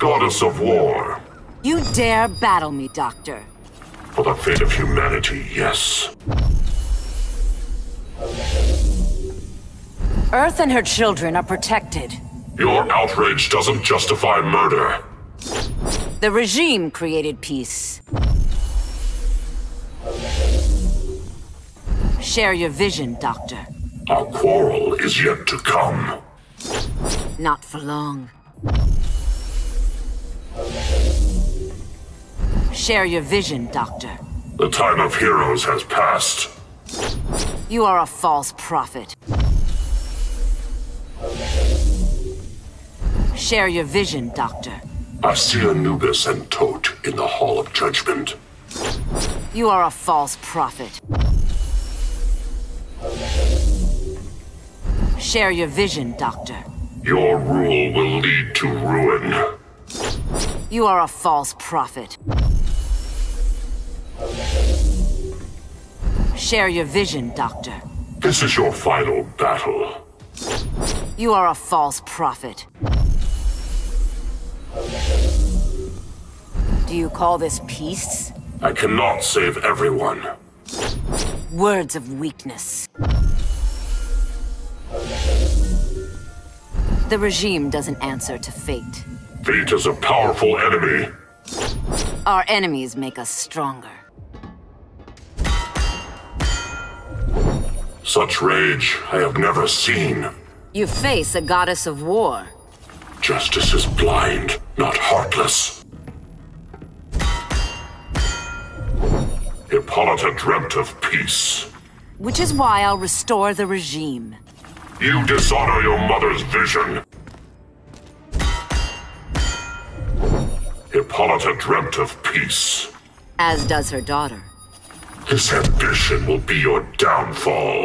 goddess of war. You dare battle me, Doctor. For the fate of humanity, yes. Earth and her children are protected. Your outrage doesn't justify murder. The regime created peace. Share your vision, Doctor. Our quarrel is yet to come. Not for long. Share your vision, Doctor. The time of heroes has passed. You are a false prophet. Share your vision, Doctor. I see Anubis and Thoth in the Hall of Judgment. You are a false prophet. Share your vision, Doctor. Your rule will lead to ruin. You are a false prophet. Share your vision, Doctor. This is your final battle. You are a false prophet. Do you call this peace? I cannot save everyone. Words of weakness. The regime doesn't answer to fate. Fate is a powerful enemy. Our enemies make us stronger. Such rage I have never seen. You face a goddess of war. Justice is blind, not heartless. Hippolyta dreamt of peace. Which is why I'll restore the regime. You dishonor your mother's vision. Hippolyta dreamt of peace. As does her daughter. This ambition will be your downfall.